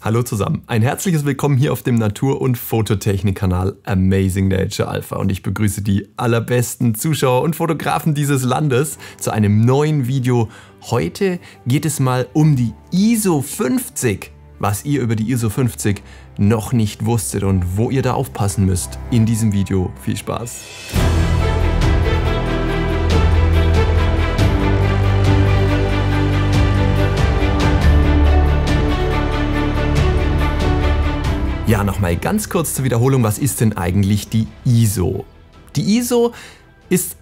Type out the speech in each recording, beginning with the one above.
Hallo zusammen, ein herzliches Willkommen hier auf dem Natur- und Fototechnik-Kanal Amazing Nature Alpha und ich begrüße die allerbesten Zuschauer und Fotografen dieses Landes zu einem neuen Video. Heute geht es mal um die ISO 50, was ihr über die ISO 50 noch nicht wusstet und wo ihr da aufpassen müsst. In diesem Video viel Spaß. Ja, nochmal ganz kurz zur Wiederholung, was ist denn eigentlich die ISO? Die ISO ist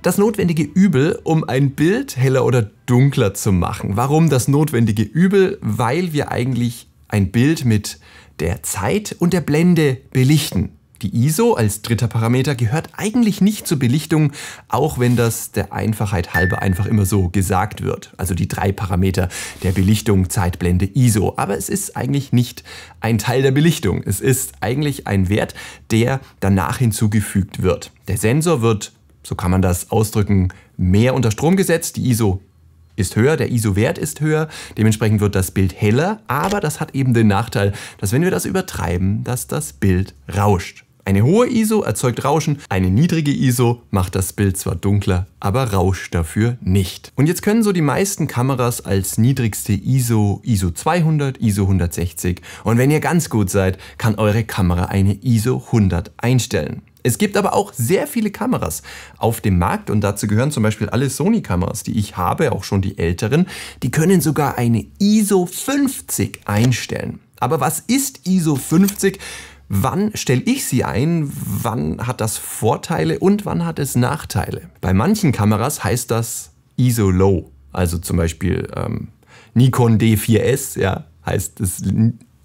das notwendige Übel, um ein Bild heller oder dunkler zu machen. Warum das notwendige Übel? Weil wir eigentlich ein Bild mit der Zeit und der Blende belichten. Die ISO als dritter Parameter gehört eigentlich nicht zur Belichtung, auch wenn das der Einfachheit halber einfach immer so gesagt wird. Also die drei Parameter der Belichtung, Zeitblende, ISO. Aber es ist eigentlich nicht ein Teil der Belichtung. Es ist eigentlich ein Wert, der danach hinzugefügt wird. Der Sensor wird, so kann man das ausdrücken, mehr unter Strom gesetzt. Die ISO ist höher, der ISO-Wert ist höher, dementsprechend wird das Bild heller, aber das hat eben den Nachteil, dass wenn wir das übertreiben, dass das Bild rauscht. Eine hohe ISO erzeugt Rauschen, eine niedrige ISO macht das Bild zwar dunkler, aber rauscht dafür nicht. Und jetzt können so die meisten Kameras als niedrigste ISO ISO 200, ISO 160 und wenn ihr ganz gut seid, kann eure Kamera eine ISO 100 einstellen. Es gibt aber auch sehr viele Kameras auf dem Markt und dazu gehören zum Beispiel alle Sony-Kameras, die ich habe, auch schon die älteren. Die können sogar eine ISO 50 einstellen. Aber was ist ISO 50? Wann stelle ich sie ein? Wann hat das Vorteile und wann hat es Nachteile? Bei manchen Kameras heißt das ISO Low, also zum Beispiel ähm, Nikon D4S, ja, heißt es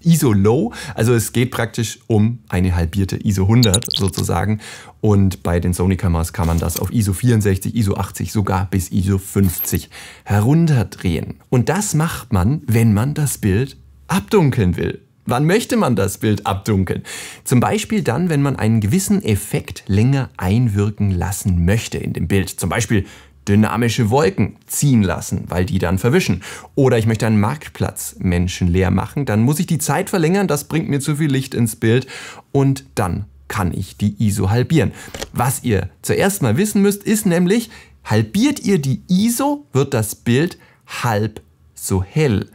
ISO Low. Also es geht praktisch um eine halbierte ISO 100 sozusagen. Und bei den Sony-Kameras kann man das auf ISO 64, ISO 80, sogar bis ISO 50 herunterdrehen. Und das macht man, wenn man das Bild abdunkeln will. Wann möchte man das Bild abdunkeln? Zum Beispiel dann, wenn man einen gewissen Effekt länger einwirken lassen möchte in dem Bild. Zum Beispiel dynamische Wolken ziehen lassen, weil die dann verwischen. Oder ich möchte einen Marktplatz menschenleer machen, dann muss ich die Zeit verlängern, das bringt mir zu viel Licht ins Bild und dann kann ich die ISO halbieren. Was ihr zuerst mal wissen müsst, ist nämlich, halbiert ihr die ISO, wird das Bild halb so hell.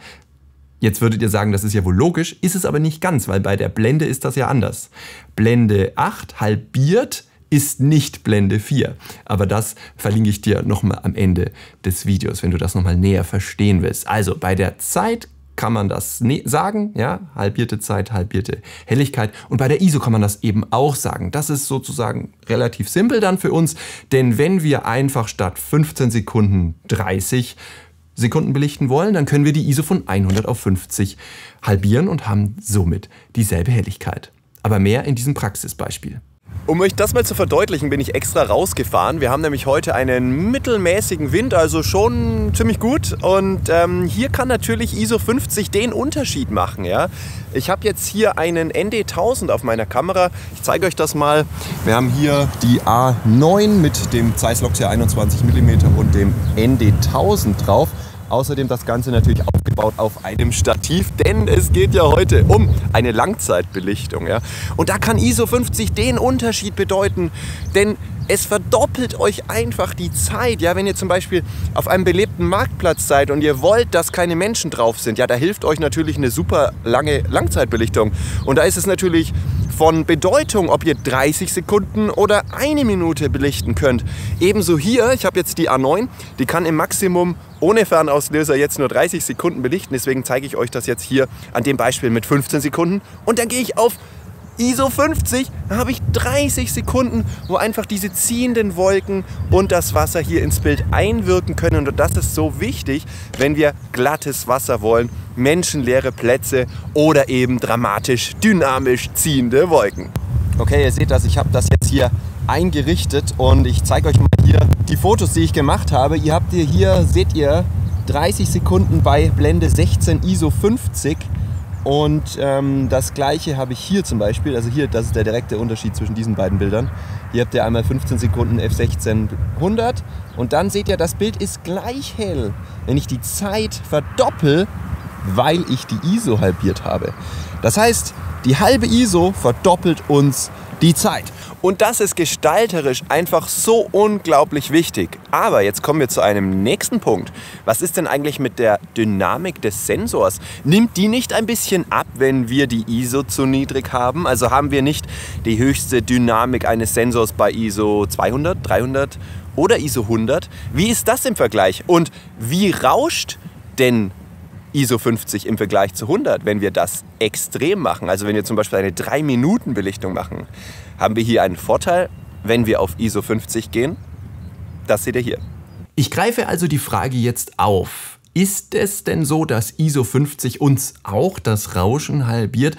Jetzt würdet ihr sagen, das ist ja wohl logisch, ist es aber nicht ganz, weil bei der Blende ist das ja anders. Blende 8 halbiert ist nicht Blende 4. Aber das verlinke ich dir nochmal am Ende des Videos, wenn du das nochmal näher verstehen willst. Also bei der Zeit kann man das ne-, sagen, ja, halbierte Zeit, halbierte Helligkeit. Und bei der ISO kann man das eben auch sagen. Das ist sozusagen relativ simpel dann für uns, denn wenn wir einfach statt 15 Sekunden 30 Sekunden belichten wollen, dann können wir die ISO von 100 auf 50 halbieren und haben somit dieselbe Helligkeit. Aber mehr in diesem Praxisbeispiel. Um euch das mal zu verdeutlichen, bin ich extra rausgefahren. Wir haben nämlich heute einen mittelmäßigen Wind, also schon ziemlich gut. Und ähm, hier kann natürlich ISO 50 den Unterschied machen. Ja? Ich habe jetzt hier einen ND1000 auf meiner Kamera. Ich zeige euch das mal. Wir haben hier die A9 mit dem Zeiss Loxia 21 mm und dem ND1000 drauf. Außerdem das Ganze natürlich aufgebaut auf einem Stativ, denn es geht ja heute um eine Langzeitbelichtung. Ja? Und da kann ISO 50 den Unterschied bedeuten, denn es verdoppelt euch einfach die Zeit. Ja, wenn ihr zum Beispiel auf einem belebten Marktplatz seid und ihr wollt, dass keine Menschen drauf sind, ja, da hilft euch natürlich eine super lange Langzeitbelichtung. Und da ist es natürlich von Bedeutung, ob ihr 30 Sekunden oder eine Minute belichten könnt. Ebenso hier, ich habe jetzt die A9, die kann im Maximum ohne Fernauslöser jetzt nur 30 Sekunden belichten. Deswegen zeige ich euch das jetzt hier an dem Beispiel mit 15 Sekunden. Und dann gehe ich auf ISO 50, da habe ich 30 Sekunden, wo einfach diese ziehenden Wolken und das Wasser hier ins Bild einwirken können. Und das ist so wichtig, wenn wir glattes Wasser wollen, menschenleere Plätze oder eben dramatisch, dynamisch ziehende Wolken. Okay, ihr seht das, ich habe das jetzt hier eingerichtet und ich zeige euch mal hier die Fotos, die ich gemacht habe. Ihr habt hier, hier seht ihr 30 Sekunden bei Blende 16 ISO 50 und ähm, das gleiche habe ich hier zum Beispiel, also hier, das ist der direkte Unterschied zwischen diesen beiden Bildern. Hier habt ihr einmal 15 Sekunden F16 100 und dann seht ihr, das Bild ist gleich hell. Wenn ich die Zeit verdoppel, weil ich die ISO halbiert habe. Das heißt, die halbe ISO verdoppelt uns die Zeit. Und das ist gestalterisch einfach so unglaublich wichtig. Aber jetzt kommen wir zu einem nächsten Punkt. Was ist denn eigentlich mit der Dynamik des Sensors? Nimmt die nicht ein bisschen ab, wenn wir die ISO zu niedrig haben? Also haben wir nicht die höchste Dynamik eines Sensors bei ISO 200, 300 oder ISO 100? Wie ist das im Vergleich? Und wie rauscht denn ISO 50 im Vergleich zu 100, wenn wir das extrem machen, also wenn wir zum Beispiel eine 3-Minuten-Belichtung machen, haben wir hier einen Vorteil, wenn wir auf ISO 50 gehen. Das seht ihr hier. Ich greife also die Frage jetzt auf. Ist es denn so, dass ISO 50 uns auch das Rauschen halbiert?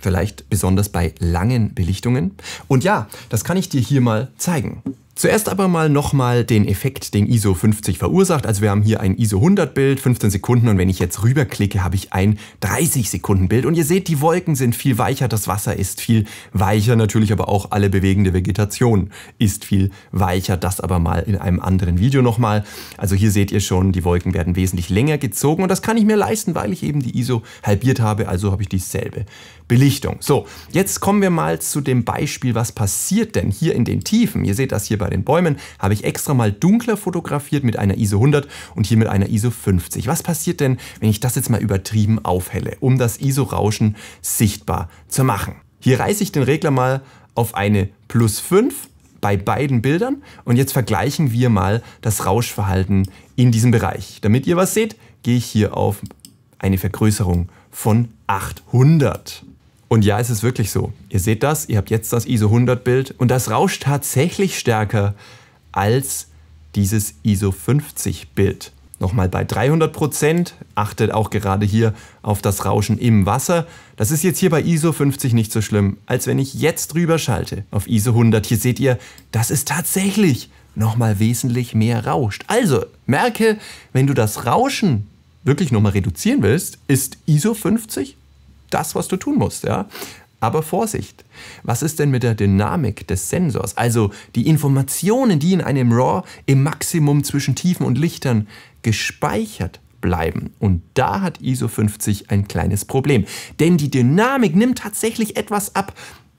Vielleicht besonders bei langen Belichtungen? Und ja, das kann ich dir hier mal zeigen. Zuerst aber mal nochmal den Effekt, den ISO 50 verursacht. Also wir haben hier ein ISO 100 Bild, 15 Sekunden und wenn ich jetzt rüberklicke, habe ich ein 30 Sekunden Bild. Und ihr seht, die Wolken sind viel weicher, das Wasser ist viel weicher, natürlich aber auch alle bewegende Vegetation ist viel weicher. Das aber mal in einem anderen Video nochmal. Also hier seht ihr schon, die Wolken werden wesentlich länger gezogen und das kann ich mir leisten, weil ich eben die ISO halbiert habe, also habe ich dieselbe Belichtung. So, jetzt kommen wir mal zu dem Beispiel, was passiert denn hier in den Tiefen. Ihr seht das hier bei bei den Bäumen habe ich extra mal dunkler fotografiert mit einer ISO 100 und hier mit einer ISO 50. Was passiert denn, wenn ich das jetzt mal übertrieben aufhelle, um das ISO-Rauschen sichtbar zu machen? Hier reiße ich den Regler mal auf eine plus 5 bei beiden Bildern und jetzt vergleichen wir mal das Rauschverhalten in diesem Bereich. Damit ihr was seht, gehe ich hier auf eine Vergrößerung von 800. Und ja, es ist wirklich so. Ihr seht das, ihr habt jetzt das ISO 100 Bild und das rauscht tatsächlich stärker als dieses ISO 50 Bild. Nochmal bei 300 Prozent, achtet auch gerade hier auf das Rauschen im Wasser. Das ist jetzt hier bei ISO 50 nicht so schlimm, als wenn ich jetzt drüber schalte auf ISO 100. Hier seht ihr, das ist tatsächlich nochmal wesentlich mehr rauscht. Also merke, wenn du das Rauschen wirklich nochmal reduzieren willst, ist ISO 50 das, was du tun musst. Ja? Aber Vorsicht, was ist denn mit der Dynamik des Sensors? Also die Informationen, die in einem RAW im Maximum zwischen Tiefen und Lichtern gespeichert bleiben. Und da hat ISO 50 ein kleines Problem. Denn die Dynamik nimmt tatsächlich etwas ab,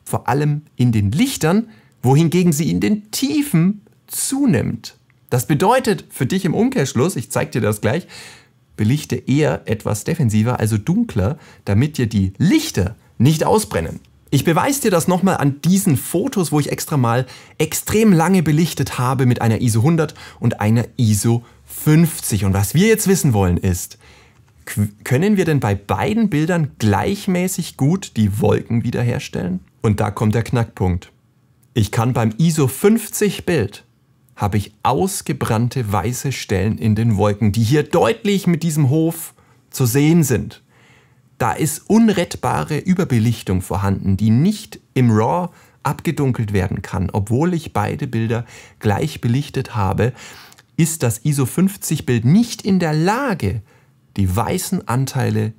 vor allem in den Lichtern, wohingegen sie in den Tiefen zunimmt. Das bedeutet für dich im Umkehrschluss, ich zeige dir das gleich, belichte eher etwas defensiver, also dunkler, damit dir die Lichter nicht ausbrennen. Ich beweise dir das nochmal an diesen Fotos, wo ich extra mal extrem lange belichtet habe mit einer ISO 100 und einer ISO 50. Und was wir jetzt wissen wollen ist, können wir denn bei beiden Bildern gleichmäßig gut die Wolken wiederherstellen? Und da kommt der Knackpunkt. Ich kann beim ISO 50 Bild habe ich ausgebrannte weiße Stellen in den Wolken, die hier deutlich mit diesem Hof zu sehen sind. Da ist unrettbare Überbelichtung vorhanden, die nicht im RAW abgedunkelt werden kann. Obwohl ich beide Bilder gleich belichtet habe, ist das ISO 50 Bild nicht in der Lage, die weißen Anteile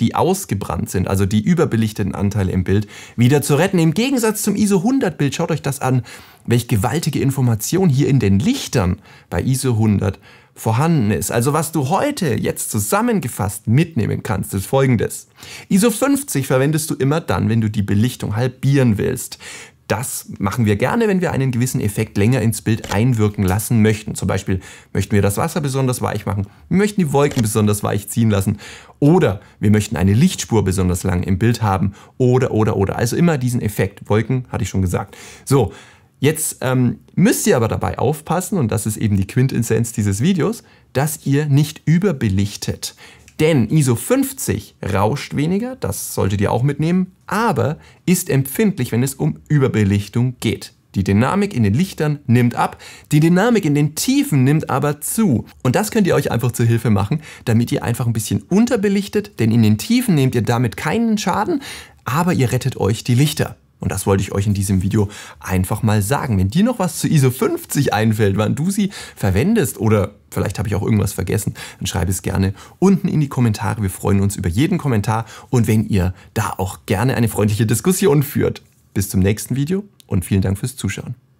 die ausgebrannt sind, also die überbelichteten Anteile im Bild, wieder zu retten. Im Gegensatz zum ISO 100 Bild, schaut euch das an, welche gewaltige Information hier in den Lichtern bei ISO 100 vorhanden ist. Also was du heute jetzt zusammengefasst mitnehmen kannst, ist folgendes. ISO 50 verwendest du immer dann, wenn du die Belichtung halbieren willst. Das machen wir gerne, wenn wir einen gewissen Effekt länger ins Bild einwirken lassen möchten. Zum Beispiel möchten wir das Wasser besonders weich machen, wir möchten die Wolken besonders weich ziehen lassen oder wir möchten eine Lichtspur besonders lang im Bild haben oder, oder, oder. Also immer diesen Effekt. Wolken hatte ich schon gesagt. So, jetzt ähm, müsst ihr aber dabei aufpassen, und das ist eben die Quintessenz dieses Videos, dass ihr nicht überbelichtet. Denn ISO 50 rauscht weniger, das solltet ihr auch mitnehmen, aber ist empfindlich, wenn es um Überbelichtung geht. Die Dynamik in den Lichtern nimmt ab, die Dynamik in den Tiefen nimmt aber zu. Und das könnt ihr euch einfach zur Hilfe machen, damit ihr einfach ein bisschen unterbelichtet, denn in den Tiefen nehmt ihr damit keinen Schaden, aber ihr rettet euch die Lichter. Und das wollte ich euch in diesem Video einfach mal sagen. Wenn dir noch was zu ISO 50 einfällt, wann du sie verwendest oder vielleicht habe ich auch irgendwas vergessen, dann schreibe es gerne unten in die Kommentare. Wir freuen uns über jeden Kommentar und wenn ihr da auch gerne eine freundliche Diskussion führt. Bis zum nächsten Video und vielen Dank fürs Zuschauen.